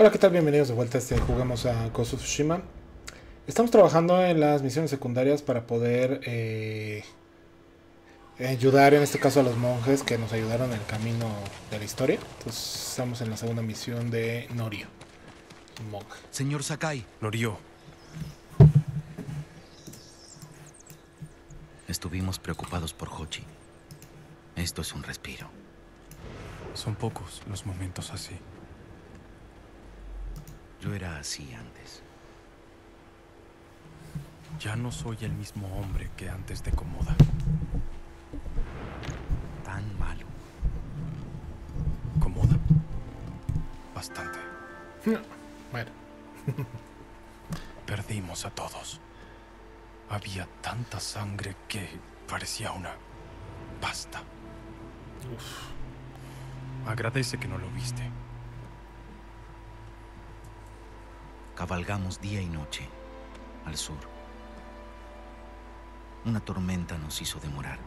Hola, ¿qué tal? Bienvenidos de vuelta a este Jugamos a Ghost of Tsushima. Estamos trabajando en las misiones secundarias para poder eh, ayudar en este caso a los monjes que nos ayudaron en el camino de la historia. Entonces estamos en la segunda misión de Norio. monje. Señor Sakai, Norio, estuvimos preocupados por Hochi. Esto es un respiro. son pocos los momentos así. Yo era así antes. Ya no soy el mismo hombre que antes de Komoda. Tan malo. ¿Komoda? Bastante. Bueno, Perdimos a todos. Había tanta sangre que parecía una pasta. Agradece que no lo viste. Cabalgamos día y noche al sur. Una tormenta nos hizo demorar.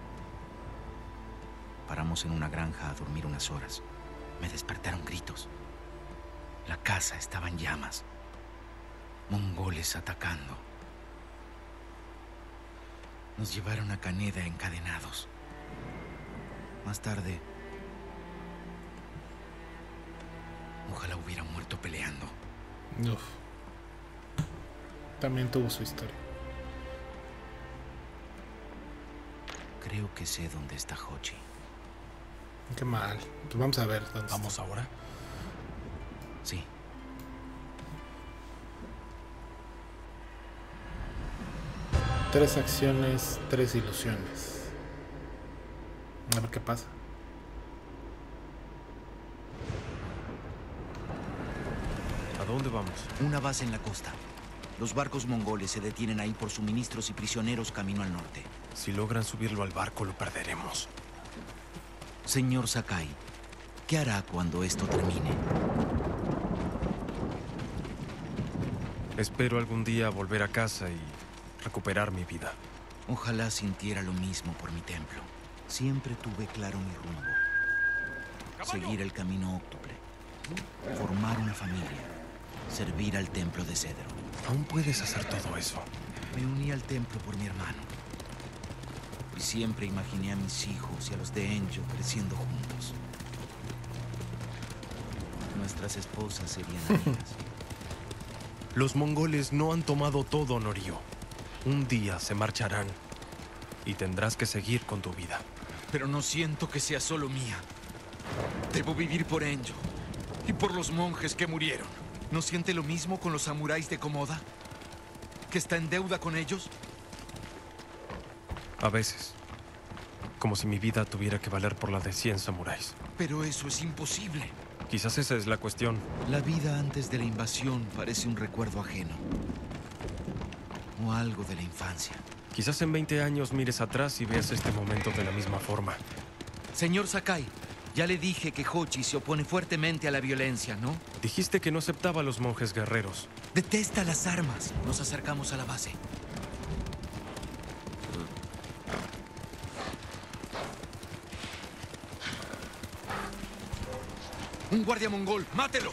Paramos en una granja a dormir unas horas. Me despertaron gritos. La casa estaba en llamas. Mongoles atacando. Nos llevaron a Caneda encadenados. Más tarde... Ojalá hubiera muerto peleando. uf. También tuvo su historia. Creo que sé dónde está Hochi. Qué mal. Pues vamos a ver dónde ¿Vamos ahora? Sí. Tres acciones, tres ilusiones. A ver qué pasa. ¿A dónde vamos? una base en la costa. Los barcos mongoles se detienen ahí por suministros y prisioneros camino al norte. Si logran subirlo al barco, lo perderemos. Señor Sakai, ¿qué hará cuando esto termine? Espero algún día volver a casa y recuperar mi vida. Ojalá sintiera lo mismo por mi templo. Siempre tuve claro mi rumbo. Seguir el camino óctuple. Formar una familia. Servir al templo de Cedro. Aún puedes hacer todo eso. Me uní al templo por mi hermano. Y siempre imaginé a mis hijos y a los de Enjo creciendo juntos. Nuestras esposas serían amigas. Los mongoles no han tomado todo, Norio. Un día se marcharán y tendrás que seguir con tu vida. Pero no siento que sea solo mía. Debo vivir por Enjo y por los monjes que murieron. ¿No siente lo mismo con los samuráis de Komoda? ¿Que está en deuda con ellos? A veces. Como si mi vida tuviera que valer por la de 100 samuráis. Pero eso es imposible. Quizás esa es la cuestión. La vida antes de la invasión parece un recuerdo ajeno. O algo de la infancia. Quizás en 20 años mires atrás y veas este momento de la misma forma. Señor Sakai, ya le dije que Hochi se opone fuertemente a la violencia, ¿no? Dijiste que no aceptaba a los monjes guerreros. Detesta las armas. Nos acercamos a la base. Un guardia mongol, mátelo.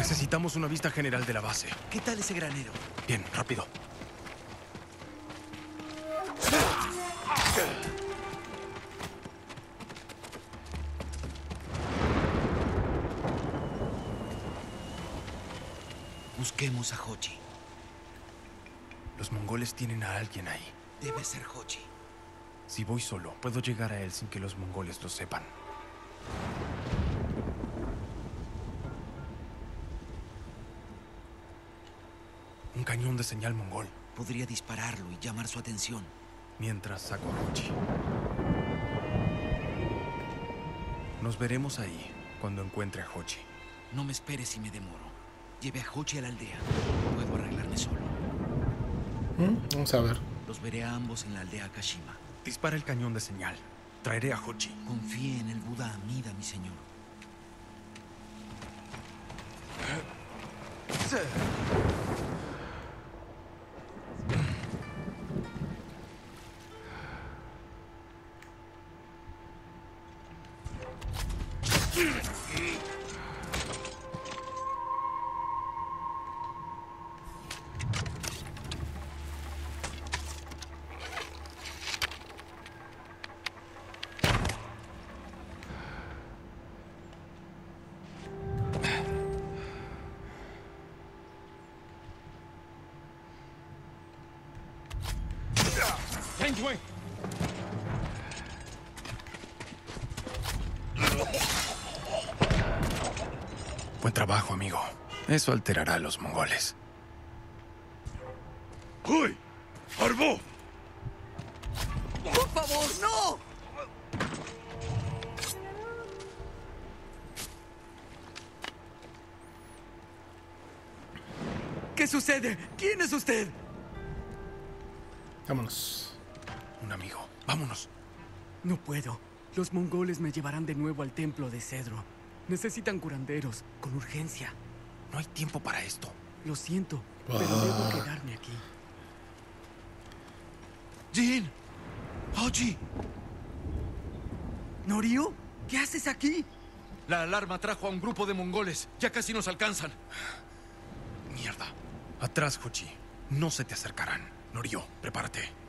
Necesitamos una vista general de la base. ¿Qué tal ese granero? Bien, rápido. Busquemos a Hochi. Los mongoles tienen a alguien ahí. Debe ser Hochi. Si voy solo, puedo llegar a él sin que los mongoles lo sepan. Un cañón de señal mongol. Podría dispararlo y llamar su atención. Mientras saco a Hochi. Nos veremos ahí cuando encuentre a Hochi. No me espere si me demoro. Lleve a Hochi a la aldea. Puedo arreglarme solo. ¿Mm? Vamos a ver. Los veré a ambos en la aldea Kashima. Dispara el cañón de señal. Traeré a Hochi. Confíe en el Buda Amida, mi señor. Change way! Buen trabajo, amigo. Eso alterará a los mongoles. ¡Uy! ¡Arbo! ¡Por favor, no! ¿Qué sucede? ¿Quién es usted? Vámonos. Un amigo. Vámonos. No puedo. Los mongoles me llevarán de nuevo al templo de Cedro. Necesitan curanderos, con urgencia. No hay tiempo para esto. Lo siento, pero debo quedarme aquí. Jin. Oji. ¿Norio? ¿Qué haces aquí? La alarma trajo a un grupo de mongoles. Ya casi nos alcanzan. Mierda. Atrás, Hochi. No se te acercarán. Norio, prepárate.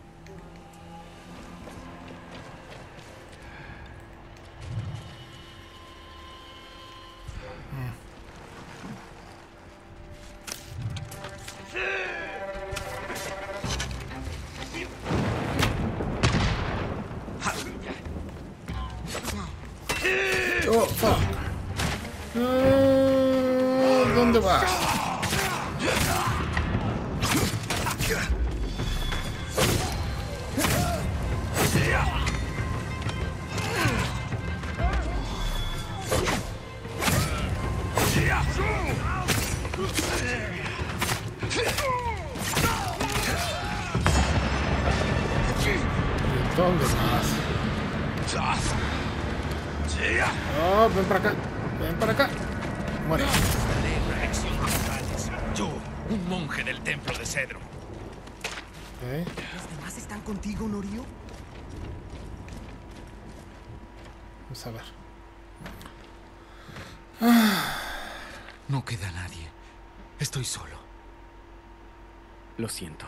lá. Oh, vem pra cá. Vem pra cá. morre. Monje del templo de Cedro. Ok. ¿Los demás están contigo, Norio? Vamos a ver. No queda nadie. Estoy solo. Lo siento.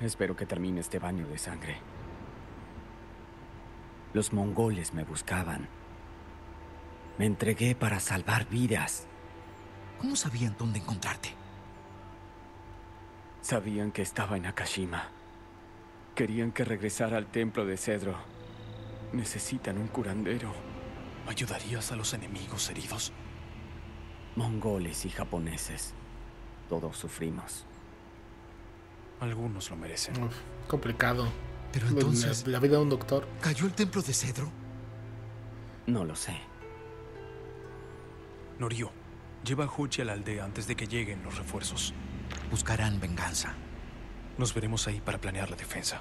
Espero que termine este baño de sangre. Los mongoles me buscaban. Me entregué para salvar vidas. ¿Cómo sabían dónde encontrarte? Sabían que estaba en Akashima. Querían que regresara al templo de Cedro. Necesitan un curandero. ¿Ayudarías a los enemigos heridos? Mongoles y japoneses. Todos sufrimos. Algunos lo merecen. Uf, complicado. Pero La- entonces, La, vida de un doctor. ¿cayó el templo de Cedro? No lo sé. Norio, lleva a Hochi a la aldea antes de que lleguen los refuerzos. Buscarán venganza. Nos veremos ahí para planear la defensa.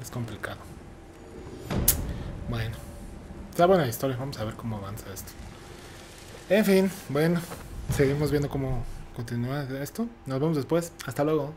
Es complicado. Bueno. Está buena la historia. Vamos a ver cómo avanza esto. En fin, bueno. Seguimos viendo cómo continúa esto. Nos vemos después. Hasta luego.